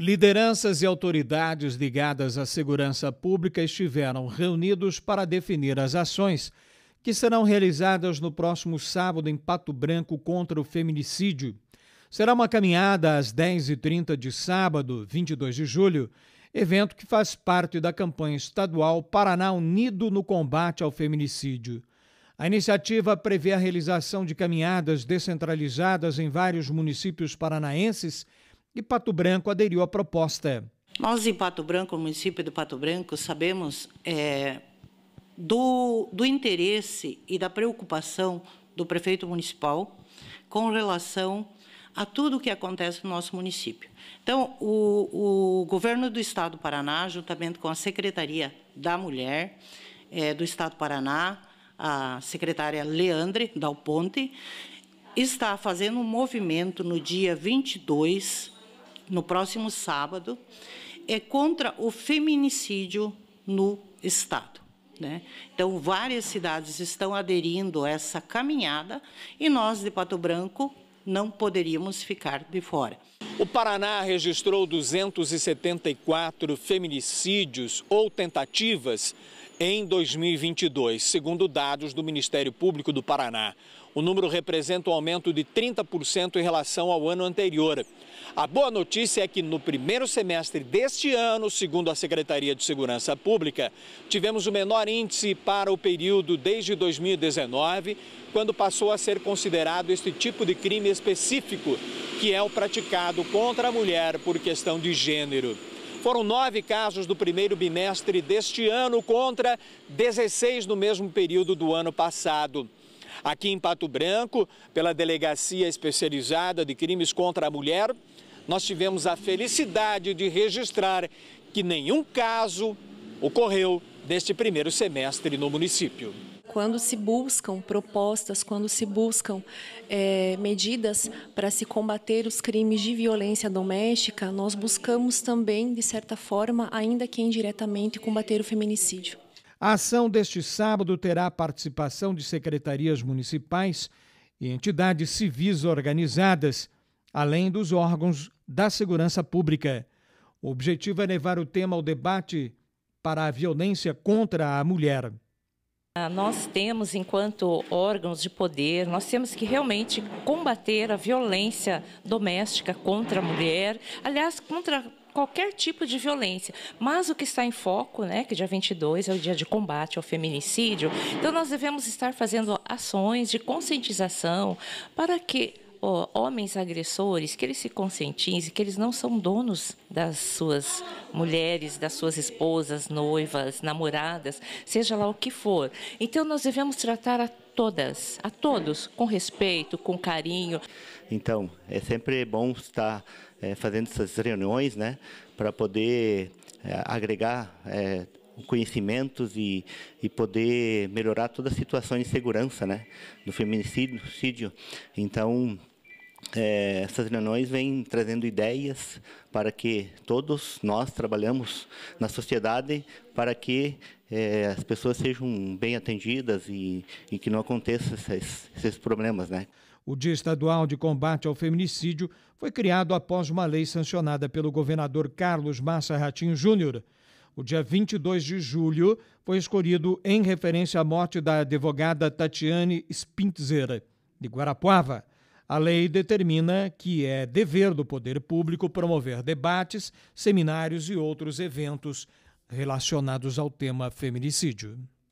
Lideranças e autoridades ligadas à segurança pública estiveram reunidos para definir as ações que serão realizadas no próximo sábado em Pato Branco contra o feminicídio. Será uma caminhada às 10h30 de sábado, 22 de julho, evento que faz parte da campanha estadual Paraná Unido no Combate ao Feminicídio. A iniciativa prevê a realização de caminhadas descentralizadas em vários municípios paranaenses e Pato Branco aderiu à proposta. Nós, em Pato Branco, no município de Pato Branco, sabemos é, do, do interesse e da preocupação do prefeito municipal com relação a tudo o que acontece no nosso município. Então, o, o governo do Estado do Paraná, juntamente com a Secretaria da Mulher é, do Estado do Paraná, a secretária Leandre Dal Ponte, está fazendo um movimento no dia 22 no próximo sábado, é contra o feminicídio no Estado. Né? Então, várias cidades estão aderindo a essa caminhada e nós, de Pato Branco, não poderíamos ficar de fora. O Paraná registrou 274 feminicídios ou tentativas em 2022, segundo dados do Ministério Público do Paraná. O número representa um aumento de 30% em relação ao ano anterior. A boa notícia é que no primeiro semestre deste ano, segundo a Secretaria de Segurança Pública, tivemos o menor índice para o período desde 2019, quando passou a ser considerado este tipo de crime específico, que é o praticado contra a mulher por questão de gênero. Foram nove casos do primeiro bimestre deste ano contra 16 no mesmo período do ano passado. Aqui em Pato Branco, pela Delegacia Especializada de Crimes contra a Mulher, nós tivemos a felicidade de registrar que nenhum caso ocorreu neste primeiro semestre no município. Quando se buscam propostas, quando se buscam é, medidas para se combater os crimes de violência doméstica, nós buscamos também, de certa forma, ainda que indiretamente, combater o feminicídio. A ação deste sábado terá a participação de secretarias municipais e entidades civis organizadas, além dos órgãos da segurança pública. O objetivo é levar o tema ao debate para a violência contra a mulher. Ah, nós temos, enquanto órgãos de poder, nós temos que realmente combater a violência doméstica contra a mulher, aliás, contra qualquer tipo de violência. Mas o que está em foco, né, que dia 22 é o dia de combate ao feminicídio, então nós devemos estar fazendo ações de conscientização para que oh, homens agressores, que eles se conscientizem que eles não são donos das suas mulheres, das suas esposas, noivas, namoradas, seja lá o que for. Então nós devemos tratar a todas, a todos, com respeito, com carinho. Então, é sempre bom estar é, fazendo essas reuniões, né, para poder é, agregar é, conhecimentos e, e poder melhorar toda a situação de segurança, né, do feminicídio. Então, é, essas reuniões vêm trazendo ideias para que todos nós trabalhamos na sociedade para que é, as pessoas sejam bem atendidas e, e que não aconteçam esses, esses problemas, né? O Dia Estadual de Combate ao Feminicídio foi criado após uma lei sancionada pelo governador Carlos Massa Ratinho Júnior. O dia 22 de julho foi escolhido em referência à morte da advogada Tatiane Spintzer, de Guarapuava. A lei determina que é dever do poder público promover debates, seminários e outros eventos relacionados ao tema feminicídio.